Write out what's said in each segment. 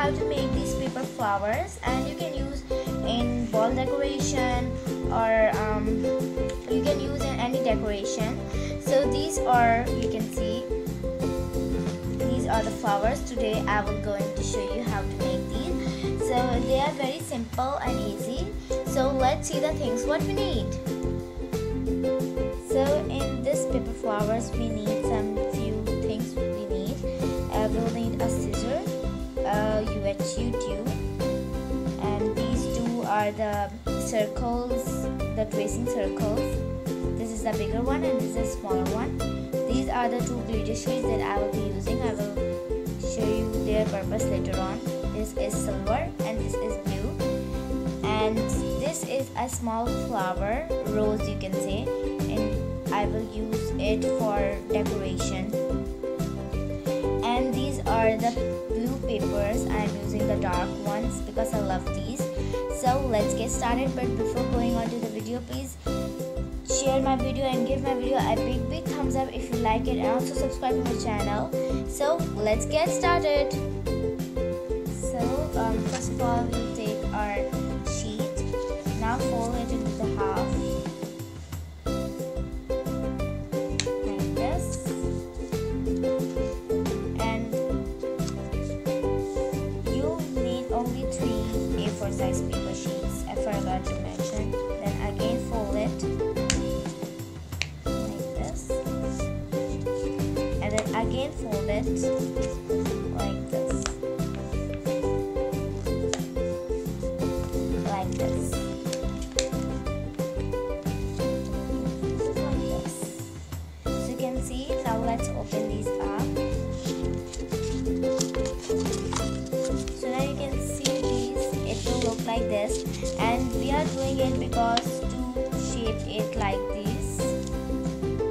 how to make these paper flowers and you can use in ball decoration or um, you can use in any decoration. So these are you can see these are the flowers. Today I will going to show you how to make these. So they are very simple and easy. So let's see the things what we need. So in this paper flowers we need some few things we need. Uh, we'll need a a and these two are the circles the tracing circles. This is the bigger one and this is the smaller one. These are the two glitter sheets that I will be using. I will show you their purpose later on. This is silver and this is blue. And this is a small flower rose you can say. And I will use it for decoration these are the blue papers. I am using the dark ones because I love these. So let's get started. But before going on to the video please share my video and give my video a big big thumbs up if you like it and also subscribe to my channel. So let's get started. So um, first of all we'll take our sheet. Now fold it size paper sheets I forgot to mention then again fold it like this. And then again fold it like this. And we are doing it because to shape it like this.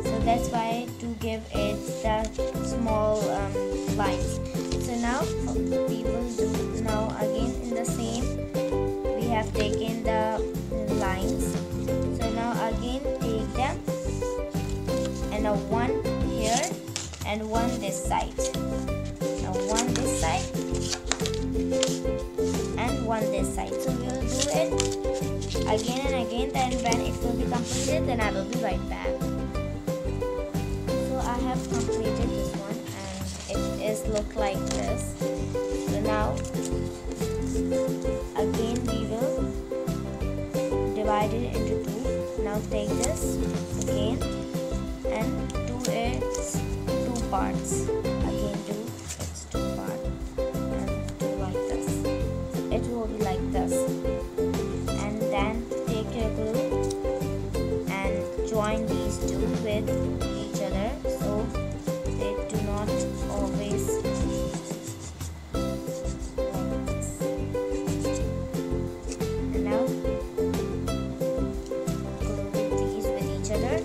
So that's why to give it the small um, lines. So now we will do now again in the same. We have taken the lines. So now again take them. And a one here and one this side. Now one this side one this side. So we will do it again and again then when it will be completed then I will be right back. So I have completed this one and it is look like this. So now again we will divide it into two. Now take this again and do its two parts with each other so they do not always and now glue these with each other.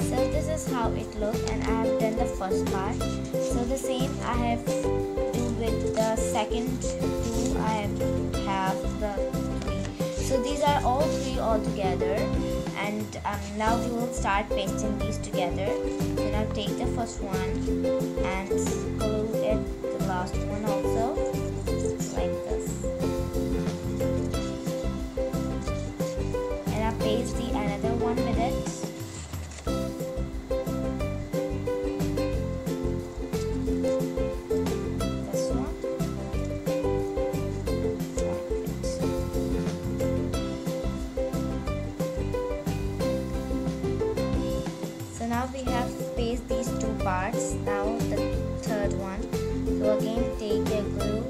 So this is how it looks and I have done the first part. So the same I have with the second two I have the three. So these are all three all together. And um, now we will start pasting these together. So now take the first one and glue it the last one also like this. And I paste the another one with it again take your glue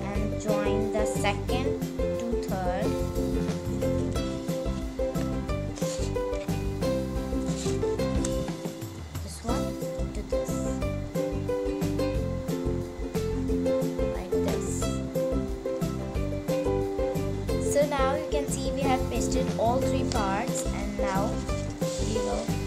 and join the second to third. This one to this. Like this. So now you can see we have pasted all three parts and now we will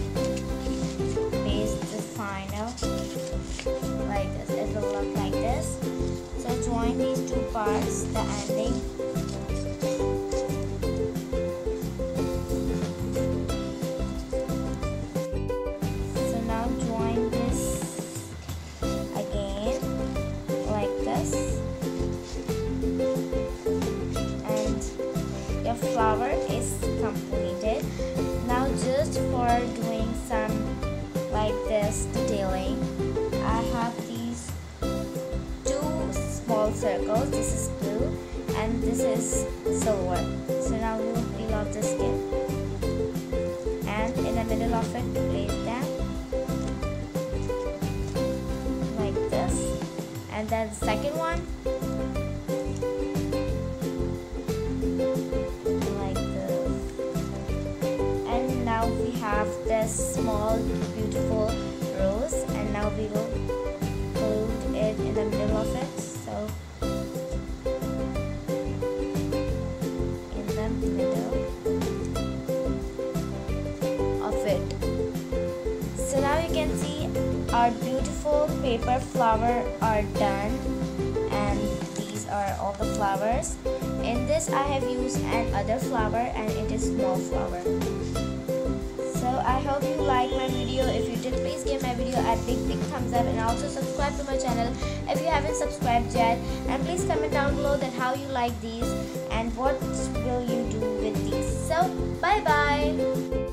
join these two parts, the ending. So now join this again, like this. And your flower is completed. Now just for doing some like this detailing, I have circles. This is blue and this is silver. So now we will peel off the skin. And in the middle of it place them like this. And then the second one like this. And now we have this small beautiful rose. And now we will put it in the middle of it. So our beautiful paper flower are done and these are all the flowers in this I have used another flower and it is small flower So I hope you like my video. If you did, please give my video a big, big thumbs up and also subscribe to my channel if you haven't subscribed yet. And please comment down below that how you like these and what will you do with these. So, bye-bye.